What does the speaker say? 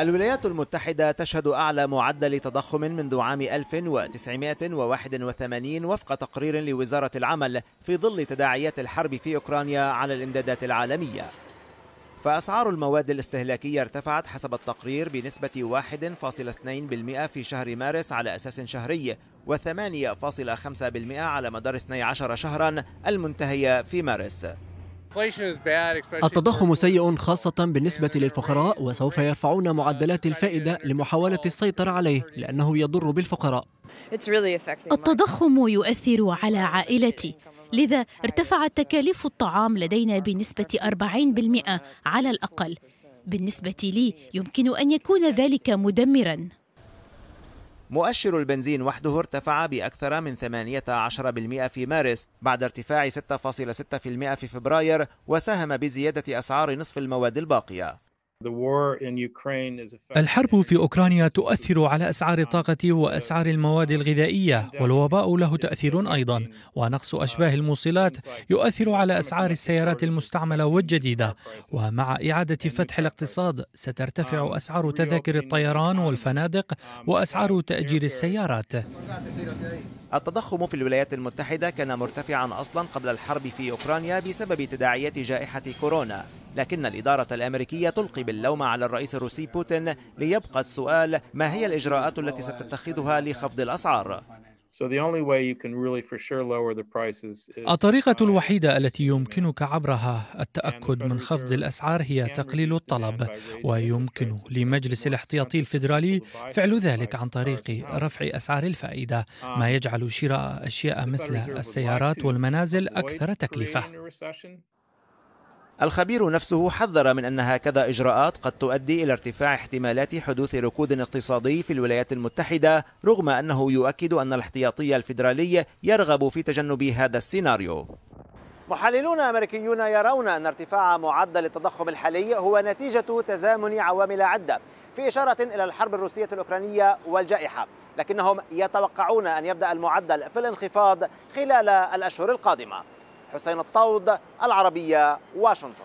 الولايات المتحدة تشهد أعلى معدل تضخم منذ عام 1981 وفق تقرير لوزارة العمل في ظل تداعيات الحرب في أوكرانيا على الإمدادات العالمية. فأسعار المواد الاستهلاكية ارتفعت حسب التقرير بنسبة 1.2% في شهر مارس على أساس شهري و8.5% على مدار 12 شهرا المنتهية في مارس. التضخم سيء خاصة بالنسبة للفقراء وسوف يرفعون معدلات الفائدة لمحاولة السيطرة عليه لأنه يضر بالفقراء. التضخم يؤثر على عائلتي. لذا ارتفعت تكاليف الطعام لدينا بنسبة 40% على الأقل. بالنسبة لي يمكن أن يكون ذلك مدمراً. مؤشر البنزين وحده ارتفع بأكثر من 18% في مارس بعد ارتفاع 6.6% في فبراير وساهم بزيادة أسعار نصف المواد الباقية. الحرب في أوكرانيا تؤثر على أسعار الطاقة وأسعار المواد الغذائية والوباء له تأثير أيضا. ونقص أشباه الموصلات يؤثر على أسعار السيارات المستعملة والجديدة. ومع إعادة فتح الاقتصاد سترتفع أسعار تذاكر الطيران والفنادق وأسعار تأجير السيارات. التضخم في الولايات المتحدة كان مرتفعا أصلا قبل الحرب في أوكرانيا بسبب تداعيات جائحة كورونا. لكن الإدارة الأمريكية تلقي باللوم على الرئيس الروسي بوتين ليبقى السؤال ما هي الإجراءات التي ستتخذها لخفض الأسعار؟ الطريقة الوحيدة التي يمكنك عبرها التأكد من خفض الأسعار هي تقليل الطلب ويمكن لمجلس الاحتياطي الفيدرالي فعل ذلك عن طريق رفع أسعار الفائدة ما يجعل شراء أشياء مثل السيارات والمنازل أكثر تكلفة. الخبير نفسه حذر من أن هكذا إجراءات قد تؤدي إلى ارتفاع احتمالات حدوث ركود اقتصادي في الولايات المتحدة رغم أنه يؤكد أن الاحتياطي الفيدرالي يرغب في تجنب هذا السيناريو. محللون أمريكيون يرون أن ارتفاع معدل التضخم الحالي هو نتيجة تزامن عوامل عدة في إشارة إلى الحرب الروسية الأوكرانية والجائحة لكنهم يتوقعون أن يبدأ المعدل في الانخفاض خلال الأشهر القادمة. حسين الطود العربية واشنطن.